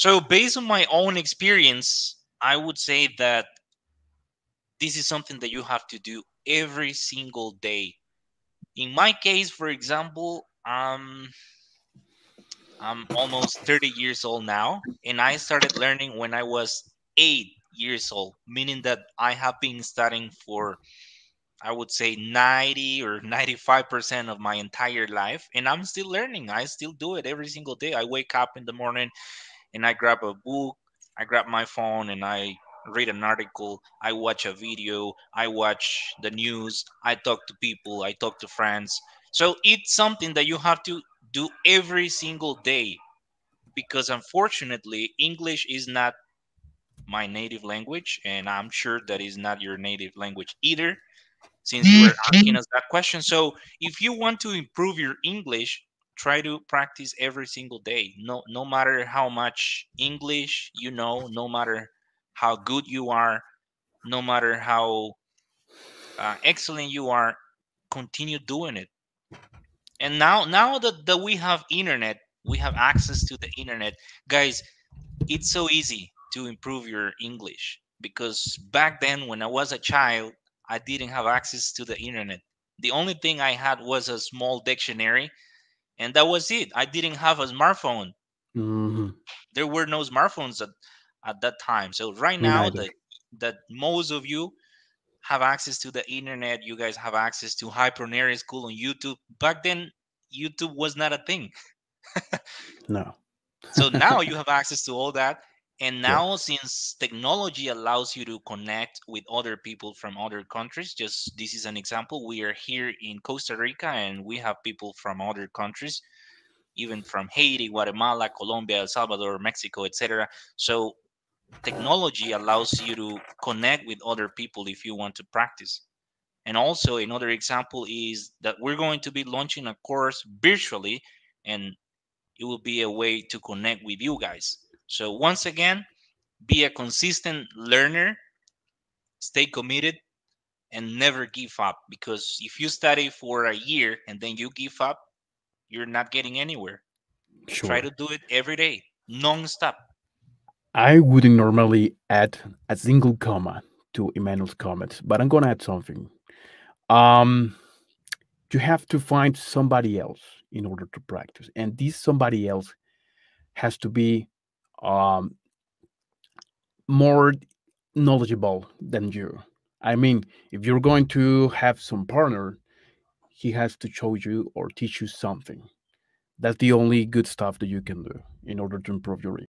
So, based on my own experience, I would say that this is something that you have to do every single day. In my case, for example, um, I'm almost 30 years old now, and I started learning when I was eight years old, meaning that I have been studying for, I would say, 90 or 95% of my entire life, and I'm still learning. I still do it every single day. I wake up in the morning and I grab a book, I grab my phone, and I read an article, I watch a video, I watch the news, I talk to people, I talk to friends. So it's something that you have to do every single day because unfortunately english is not my native language and i'm sure that is not your native language either since you were mm-hmm. asking us that question so if you want to improve your english try to practice every single day. No no matter how much english you know no matter how good you are no matter how uh, excellent you are continue doing it. And now now that, that we have internet we have access to the internet guys it's so easy to improve your english because back then when i was a child i didn't have access to the internet. The only thing i had was a small dictionary and that was it. I didn't have a smartphone. Hmm there were no smartphones at, at that time. So right now that that most of you have access to the internet. You guys have access to Hipronary school on youtube. Back then youtube was not a thing. No. so now you have access to all that and Yeah. now since technology allows you to connect with other people from other countries just this is an example we are here in costa rica and we have people from other countries even from haiti guatemala colombia el salvador mexico etc so technology allows you to connect with other people if you want to practice and also another example is that we're going to be launching a course virtually and it will be a way to connect with you guys. So once again, be a consistent learner, stay committed and never give up because if you study for a year and then you give up, you're not getting anywhere. Try to do it every day, non-stop. I wouldn't normally add a single comma to Emmanuel's comments, but I'm gonna add something. Um, you have to find somebody else in order to practice, and this somebody else has to be um, more knowledgeable than you. I mean, if you're going to have some partner, he has to show you or teach you something. That's the only good stuff that you can do in order to improve your